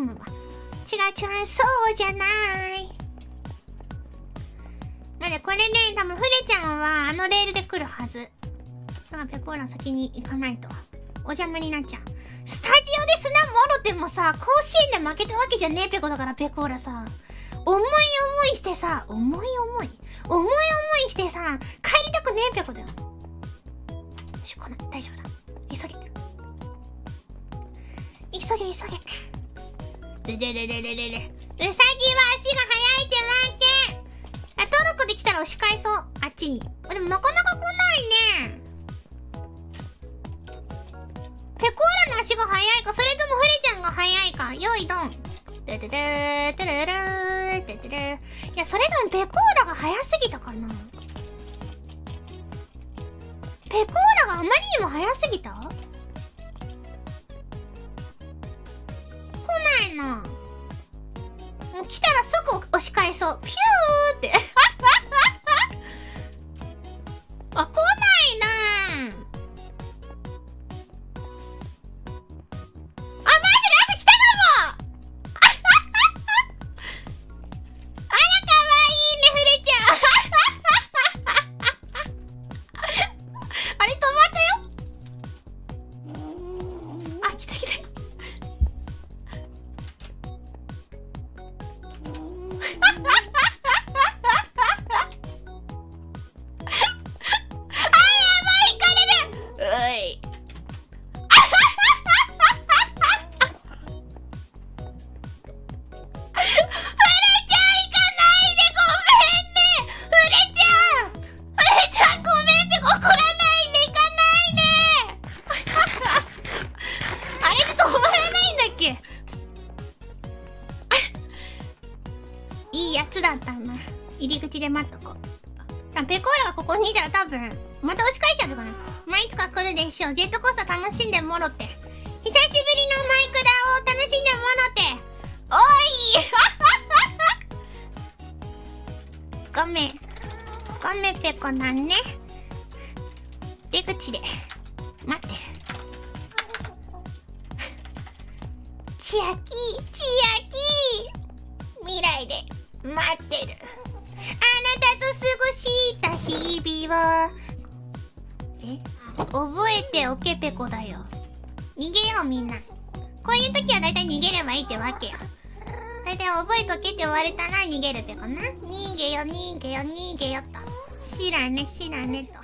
むわ。違う違うそうじゃない。なんでこれで多分フレちゃんはあのレールで来るはず。だからペコーラ先に行かないと。お邪魔になっちゃう。スタジオで砂もろてもさ甲子園で負けたわけじゃねえペコだからペコーラさ重い思いしてさ重い重い。重い思いしてさ帰りたくねえペコだよ。よしこな大丈夫だ。急げ。急げ急げ。ででででででで。うさぎは足が速いってわけ。あトルコできたら押し返そう。あっちに。でもなかなか来ないね。ペコーラの足が速いかそれともフレちゃんが速いか。よいどん。ドゥドゥドゥドゥルルードゥドゥいやそれともペコーラが速すぎたかな。ペコーラがあまりにも速すぎた？な。もう来たら即押し返そう。ピいいやつだったな入り口で待っとこう。ペコーラがここにいたら多分また押し返しちゃうかな。まあいつか来るでしょうジェットコースター楽しんでもろって。久しぶりのマイクラを楽しんでもろって。おい！ごめん。ごめんペコなんね。出口で。待って。る千秋千秋。待ってる。あなたと過ごした日々を。え？覚えておけペコだよ。逃げようみんな。こういう時はだいたい逃げればいいってわけよ。だいたい覚えとけって言われたら逃げるってことな。逃げよ逃げよ逃げよと。知らね知らねと。